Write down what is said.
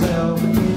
myself